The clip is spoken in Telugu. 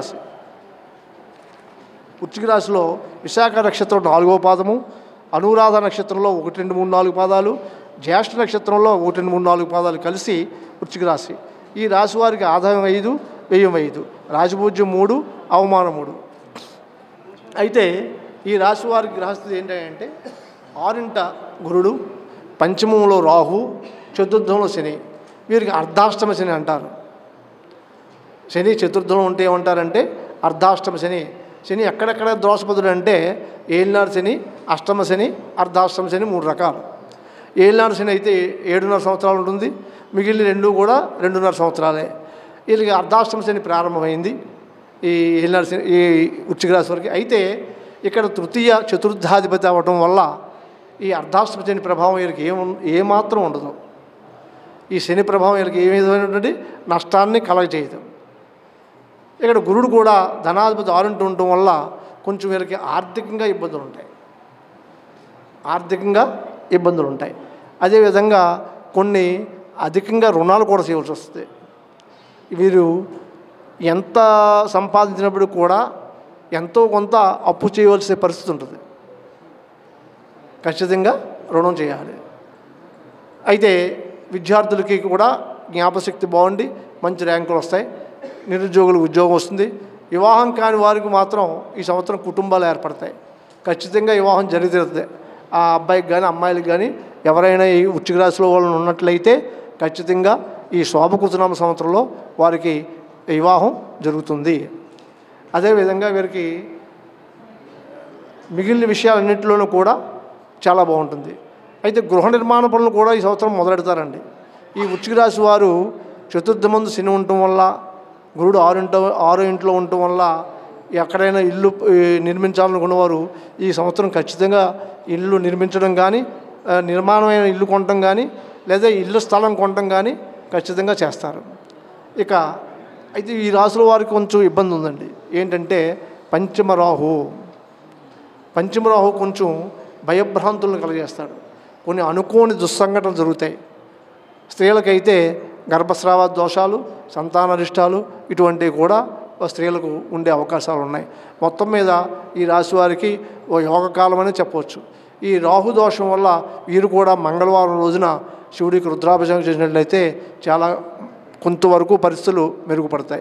రాశి. వృశ్చిక రాశిలో విశాఖ నక్షత్రం నాలుగో పాదము అనురాధ నక్షత్రంలో ఒకటి రెండు మూడు నాలుగు పాదాలు జ్యేష్ఠ నక్షత్రంలో ఒకటి రెండు మూడు నాలుగు పాదాలు కలిసి వృశ్చిక రాశి. ఈ రాశి వారికి ఆదాయం ఐదు వ్యయం ఐదు రాజపూజ్యం మూడు అవమానం మూడు. అయితే ఈ రాశి వారికి గ్రహస్థితి ఏంటంటే ఆరింట గురుడు పంచమంలో రాహు చతుర్థంలో శని వీరికి అర్ధాష్టమ శని అంటారు. శని చతుర్థంలో ఉంటే ఏమంటారంటే అర్ధాష్టమ శని. శని ఎక్కడెక్కడ దోషపదుడు అంటే ఏలినాడు శని అష్టమ శని అర్ధాష్టమ శని మూడు రకాలు. ఏలినాడు శని అయితే ఏడున్నర సంవత్సరాలు ఉంటుంది మిగిలిన రెండు కూడా రెండున్నర సంవత్సరాలే. వీళ్ళకి అర్ధాష్టమ శని ప్రారంభమైంది ఈ ఏలినాడు శని ఈ వృశ్చిక వరకు. అయితే ఇక్కడ తృతీయ చతుర్థాధిపతి అవ్వటం వల్ల ఈ అర్ధాష్టమ శని ప్రభావం వీళ్ళకి ఏం ఏమాత్రం ఉండదు. ఈ శని ప్రభావం వీళ్ళకి ఏ విధమైనటువంటి నష్టాన్ని కలగజేయదు. ఇక్కడ గురుడు కూడా ధనాధిపతి ఆరుంటూ ఉండటం వల్ల కొంచెం వీళ్ళకి ఆర్థికంగా ఇబ్బందులు ఉంటాయి. ఆర్థికంగా ఇబ్బందులు ఉంటాయి. అదేవిధంగా కొన్ని అధికంగా రుణాలు కూడా చేయవలసి వస్తుంది. వీరు ఎంత సంపాదించినప్పుడు కూడా ఎంతో కొంత అప్పు చేయవలసిన పరిస్థితి ఉంటుంది. ఖచ్చితంగా రుణం చేయాలి. అయితే విద్యార్థులకి కూడా జ్ఞాపశక్తి బాగుండి మంచి ర్యాంకులు వస్తాయి. నిరుద్యోగులకు ఉద్యోగం వస్తుంది. వివాహం కాని వారికి మాత్రం ఈ సంవత్సరం కుటుంబాలు ఏర్పడతాయి. ఖచ్చితంగా వివాహం జరుగుతుంది. ఆ అబ్బాయికి కానీ అమ్మాయిలకు కానీ ఎవరైనా ఈ వృశ్చిక రాశిలో వాళ్ళు ఉన్నట్లయితే ఖచ్చితంగా ఈ శోభకృతనామ సంవత్సరంలో వారికి వివాహం జరుగుతుంది. అదేవిధంగా వీరికి మిగిలిన విషయాలన్నింటిలోనూ కూడా చాలా బాగుంటుంది. అయితే గృహ నిర్మాణ పనులు కూడా ఈ సంవత్సరం మొదలెడతారండి. ఈ వృశ్చిక రాశి వారు చతుర్థ మందు శని ఉండటం వల్ల గురుడు ఆరు ఇంట ఆరో ఇంట్లో ఉండటం వల్ల ఎక్కడైనా ఇల్లు నిర్మించాలనుకున్నవారు ఈ సంవత్సరం ఖచ్చితంగా ఇల్లు నిర్మించడం కానీ నిర్మాణమైన ఇల్లు కొనటం కానీ లేదా ఇల్లు స్థలం కొనటం కానీ ఖచ్చితంగా చేస్తారు. ఇక అయితే ఈ రాసుల వారికి కొంచెం ఇబ్బంది ఉందండి. ఏంటంటే పంచమరాహు పంచమరాహు కొంచెం భయభ్రాంతులను కలిగేస్తాడు కొన్ని అనుకోని దుస్సంఘటనలు జరుగుతాయి. స్త్రీలకైతే గర్భస్రావ దోషాలు సంతానరిష్టాలు ఇటువంటివి కూడా స్త్రీలకు ఉండే అవకాశాలు ఉన్నాయి. మొత్తం మీద ఈ రాశి వారికి ఓ యోగకాలం అని చెప్పవచ్చు ఈ రాహు దోషం వల్ల వీరు కూడా మంగళవారం రోజున శివుడికి రుద్రాభిషేకం చేసినట్లయితే చాలా కొంతవరకు పరిస్థితులు మెరుగుపడతాయి.